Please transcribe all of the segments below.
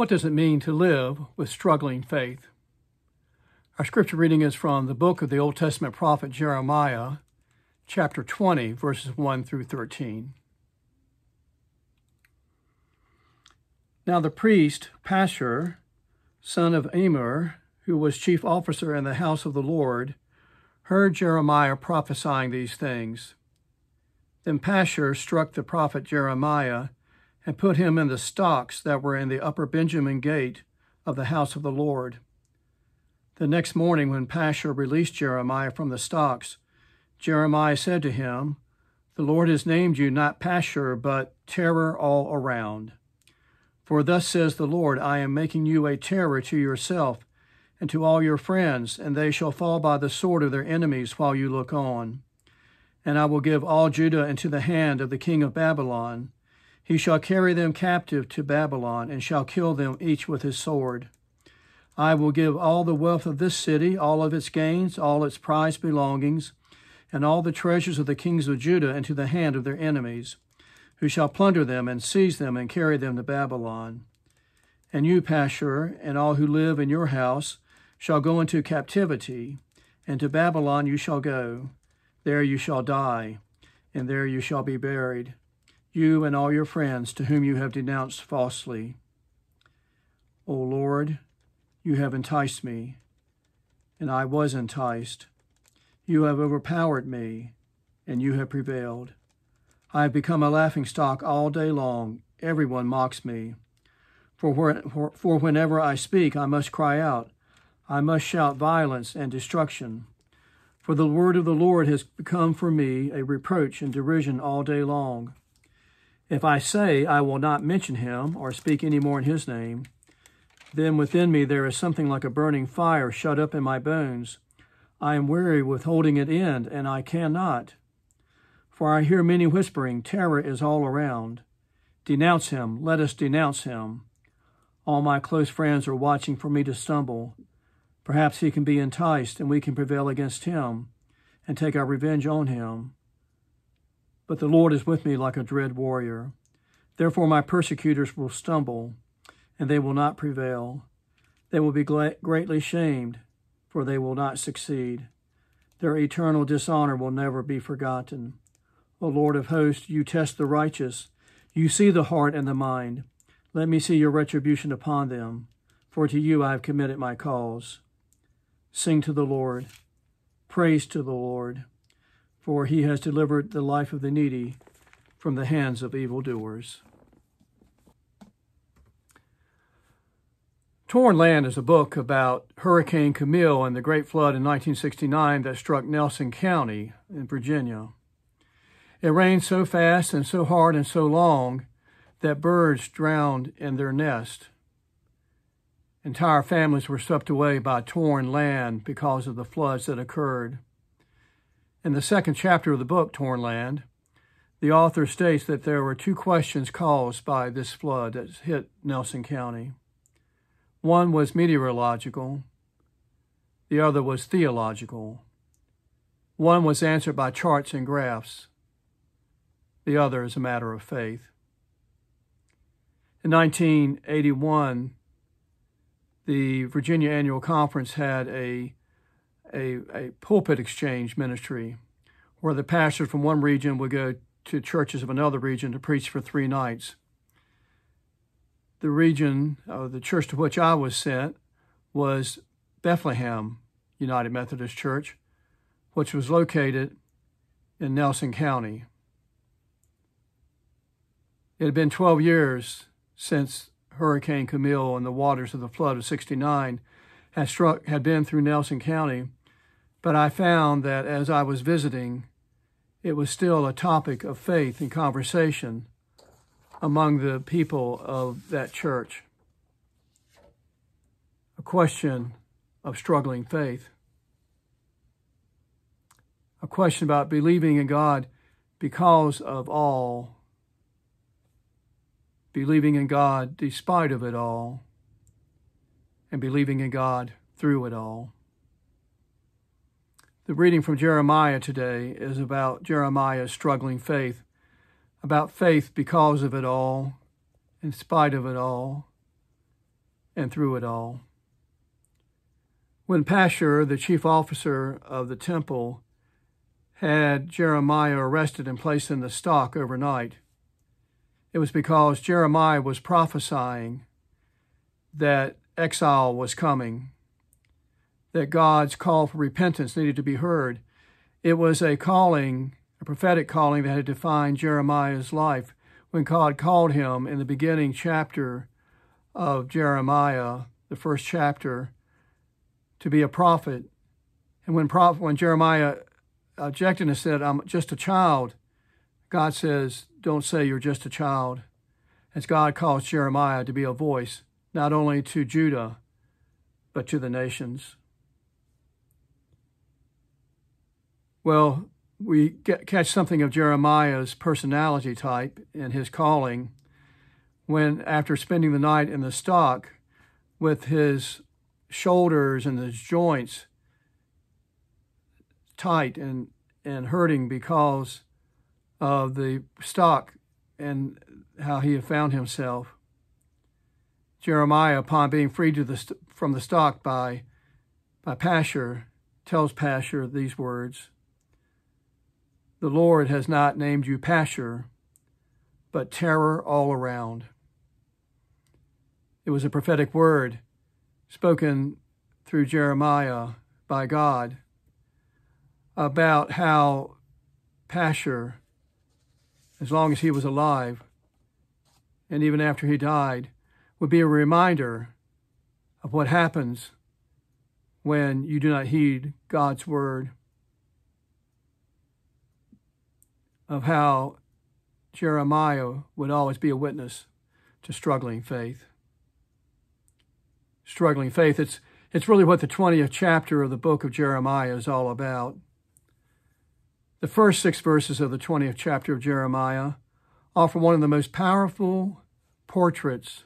What does it mean to live with struggling faith? Our scripture reading is from the book of the Old Testament prophet Jeremiah, chapter 20, verses 1 through 13. Now the priest, Pashur, son of Immer, who was chief officer in the house of the Lord, heard Jeremiah prophesying these things. Then Pashur struck the prophet Jeremiah and put him in the stocks that were in the upper Benjamin gate of the house of the Lord. The next morning, when Pashur released Jeremiah from the stocks, Jeremiah said to him, The Lord has named you not Pashur, but terror all around. For thus says the Lord, I am making you a terror to yourself and to all your friends, and they shall fall by the sword of their enemies while you look on. And I will give all Judah into the hand of the king of Babylon, he shall carry them captive to Babylon, and shall kill them each with his sword. I will give all the wealth of this city, all of its gains, all its prized belongings, and all the treasures of the kings of Judah into the hand of their enemies, who shall plunder them and seize them and carry them to Babylon. And you, Pashur, and all who live in your house, shall go into captivity, and to Babylon you shall go. There you shall die, and there you shall be buried you and all your friends to whom you have denounced falsely. O Lord, you have enticed me, and I was enticed. You have overpowered me, and you have prevailed. I have become a laughing stock all day long. Everyone mocks me. For, for, for whenever I speak, I must cry out. I must shout violence and destruction. For the word of the Lord has become for me a reproach and derision all day long. If I say, I will not mention him or speak any more in his name, then within me there is something like a burning fire shut up in my bones. I am weary with holding it in, and I cannot. For I hear many whispering, Terror is all around. Denounce him, let us denounce him. All my close friends are watching for me to stumble. Perhaps he can be enticed, and we can prevail against him and take our revenge on him. But the Lord is with me like a dread warrior. Therefore, my persecutors will stumble, and they will not prevail. They will be greatly shamed, for they will not succeed. Their eternal dishonor will never be forgotten. O Lord of hosts, you test the righteous. You see the heart and the mind. Let me see your retribution upon them, for to you I have committed my cause. Sing to the Lord. Praise to the Lord for he has delivered the life of the needy from the hands of evildoers. Torn Land is a book about Hurricane Camille and the Great Flood in 1969 that struck Nelson County in Virginia. It rained so fast and so hard and so long that birds drowned in their nest. Entire families were swept away by torn land because of the floods that occurred. In the second chapter of the book, Torn Land, the author states that there were two questions caused by this flood that hit Nelson County. One was meteorological, the other was theological. One was answered by charts and graphs, the other is a matter of faith. In 1981, the Virginia Annual Conference had a a, a pulpit exchange ministry where the pastors from one region would go to churches of another region to preach for three nights. The region, uh, the church to which I was sent, was Bethlehem United Methodist Church, which was located in Nelson County. It had been 12 years since Hurricane Camille and the waters of the flood of 69 had struck had been through Nelson County but I found that as I was visiting, it was still a topic of faith and conversation among the people of that church. A question of struggling faith. A question about believing in God because of all, believing in God despite of it all, and believing in God through it all. The reading from Jeremiah today is about Jeremiah's struggling faith, about faith because of it all, in spite of it all, and through it all. When Pashur, the chief officer of the temple, had Jeremiah arrested and placed in the stock overnight, it was because Jeremiah was prophesying that exile was coming, that God's call for repentance needed to be heard. It was a calling, a prophetic calling that had defined Jeremiah's life when God called him in the beginning chapter of Jeremiah, the first chapter, to be a prophet. And when, prophet, when Jeremiah objected and said, I'm just a child, God says, Don't say you're just a child. As God calls Jeremiah to be a voice, not only to Judah, but to the nations. Well, we get, catch something of Jeremiah's personality type and his calling when, after spending the night in the stock with his shoulders and his joints tight and, and hurting because of the stock and how he had found himself. Jeremiah, upon being freed the, from the stock by, by Pashur, tells Pashur these words The Lord has not named you Pashur, but terror all around. It was a prophetic word spoken through Jeremiah by God about how Pashur, as long as he was alive, and even after he died, would be a reminder of what happens when you do not heed God's word, of how Jeremiah would always be a witness to struggling faith struggling faith. It's, it's really what the 20th chapter of the book of Jeremiah is all about. The first six verses of the 20th chapter of Jeremiah offer one of the most powerful portraits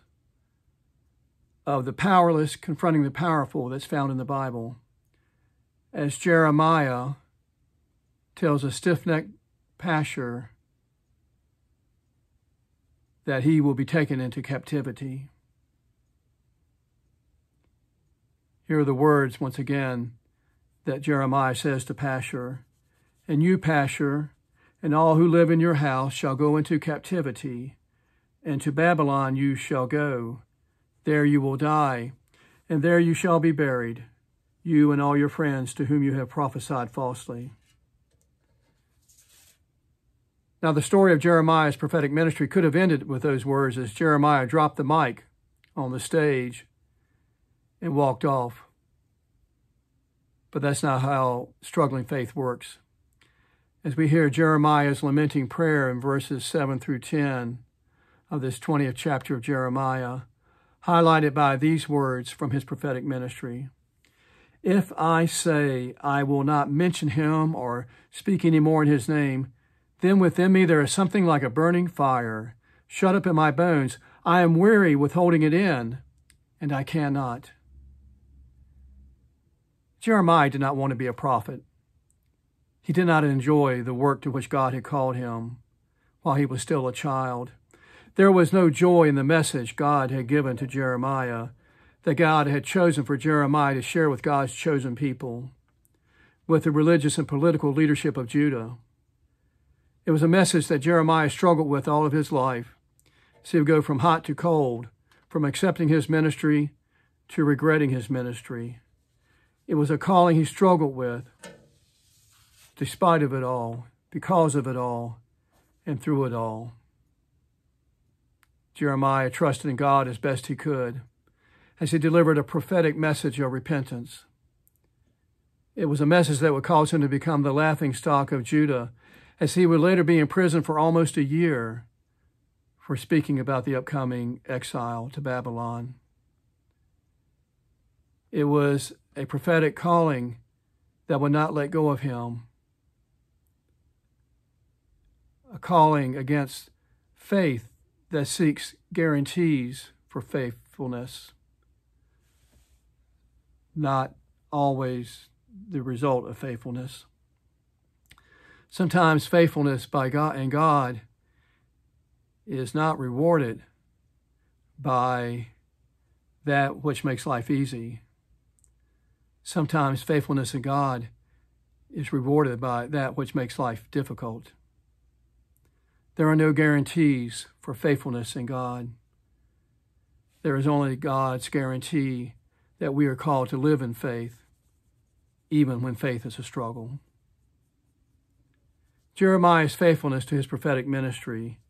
of the powerless confronting the powerful that's found in the Bible. As Jeremiah tells a stiff necked Pashur that he will be taken into captivity. Here are the words, once again, that Jeremiah says to Pashur And you, Pashur, and all who live in your house shall go into captivity, and to Babylon you shall go. There you will die, and there you shall be buried, you and all your friends to whom you have prophesied falsely. Now, the story of Jeremiah's prophetic ministry could have ended with those words as Jeremiah dropped the mic on the stage and walked off. But that's not how struggling faith works. As we hear Jeremiah's lamenting prayer in verses 7 through 10 of this 20th chapter of Jeremiah, highlighted by these words from his prophetic ministry If I say I will not mention him or speak any more in his name, then within me there is something like a burning fire, shut up in my bones. I am weary with holding it in, and I cannot. Jeremiah did not want to be a prophet. He did not enjoy the work to which God had called him while he was still a child. There was no joy in the message God had given to Jeremiah that God had chosen for Jeremiah to share with God's chosen people, with the religious and political leadership of Judah. It was a message that Jeremiah struggled with all of his life. He would go from hot to cold, from accepting his ministry to regretting his ministry. It was a calling he struggled with, despite of it all, because of it all, and through it all. Jeremiah trusted in God as best he could as he delivered a prophetic message of repentance. It was a message that would cause him to become the laughing stock of Judah, as he would later be in prison for almost a year for speaking about the upcoming exile to Babylon. It was a prophetic calling that would not let go of him, a calling against faith that seeks guarantees for faithfulness, not always the result of faithfulness. Sometimes faithfulness by God and God is not rewarded by that which makes life easy. Sometimes faithfulness in God is rewarded by that which makes life difficult. There are no guarantees for faithfulness in God. There is only God's guarantee that we are called to live in faith, even when faith is a struggle. Jeremiah's faithfulness to his prophetic ministry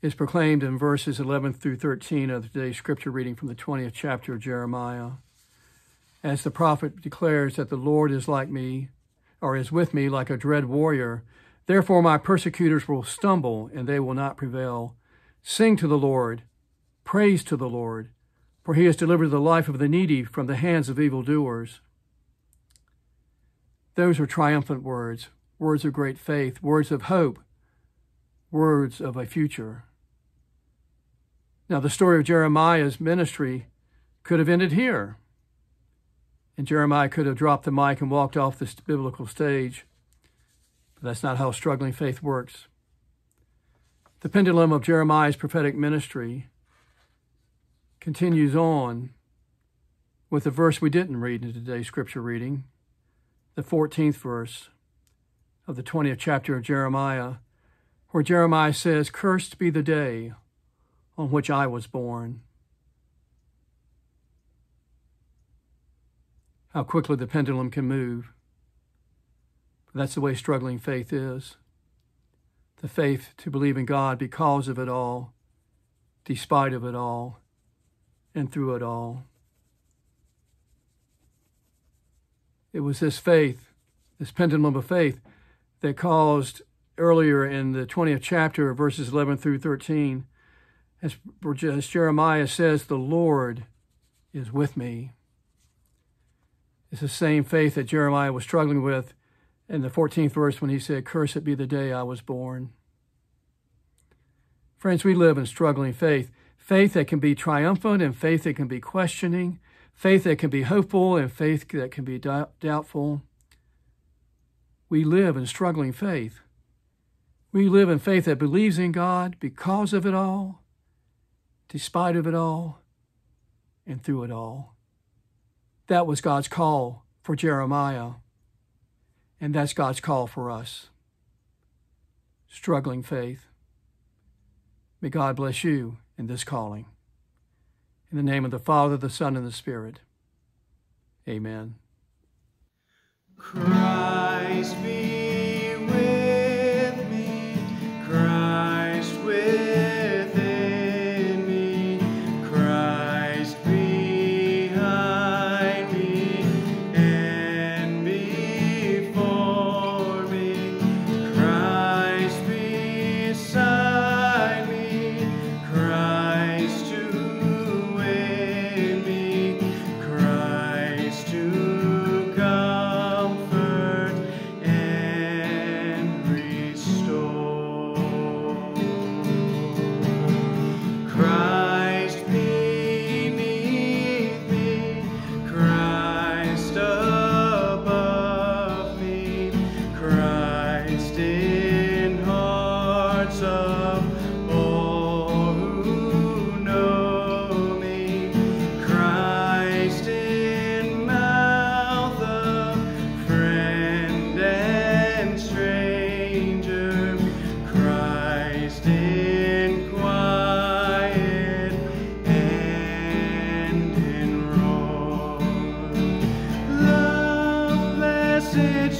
is proclaimed in verses 11 through 13 of today's scripture reading from the 20th chapter of Jeremiah. As the prophet declares that the Lord is like me, or is with me like a dread warrior, therefore my persecutors will stumble and they will not prevail. Sing to the Lord, praise to the Lord, for he has delivered the life of the needy from the hands of evildoers. Those are triumphant words, words of great faith, words of hope, words of a future. Now, the story of Jeremiah's ministry could have ended here. And Jeremiah could have dropped the mic and walked off this biblical stage. But that's not how struggling faith works. The pendulum of Jeremiah's prophetic ministry continues on with the verse we didn't read in today's scripture reading, the 14th verse of the 20th chapter of Jeremiah, where Jeremiah says, Cursed be the day on which I was born. How quickly the pendulum can move. That's the way struggling faith is. The faith to believe in God because of it all, despite of it all, and through it all. It was this faith, this pendulum of faith, that caused earlier in the 20th chapter, verses 11 through 13, as, as Jeremiah says, the Lord is with me. It's the same faith that Jeremiah was struggling with in the 14th verse when he said, Cursed be the day I was born. Friends, we live in struggling faith. Faith that can be triumphant and faith that can be questioning, faith that can be hopeful and faith that can be doubtful. We live in struggling faith. We live in faith that believes in God because of it all, despite of it all, and through it all. That was God's call for Jeremiah, and that's God's call for us. Struggling faith. May God bless you in this calling. In the name of the Father, the Son, and the Spirit. Amen. Christ be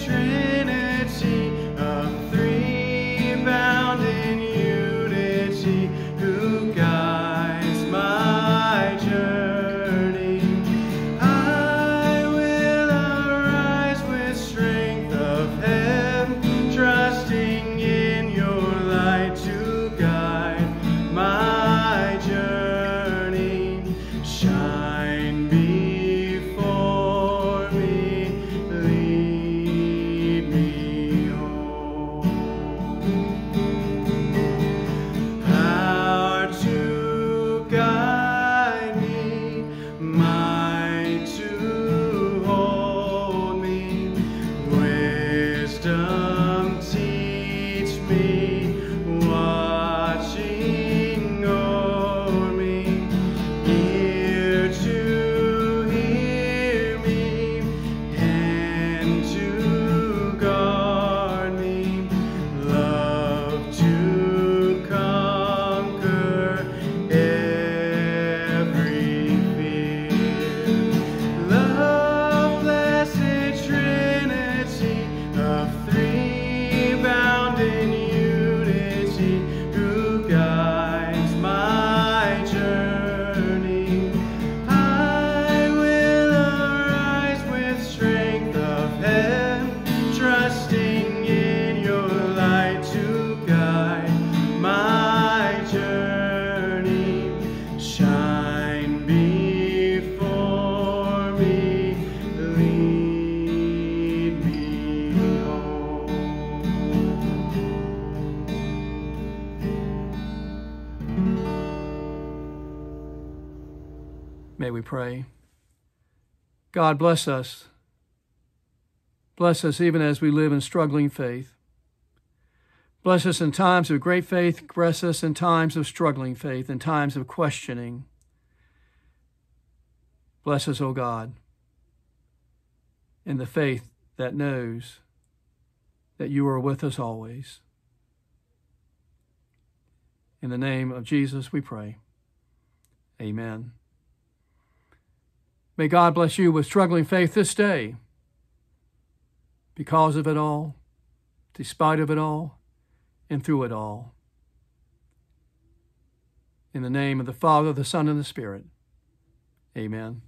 Trinity. May we pray. God bless us. Bless us even as we live in struggling faith. Bless us in times of great faith. Bless us in times of struggling faith, in times of questioning. Bless us, O God, in the faith that knows that you are with us always. In the name of Jesus, we pray. Amen. May God bless you with struggling faith this day. Because of it all, despite of it all, and through it all. In the name of the Father, the Son, and the Spirit. Amen.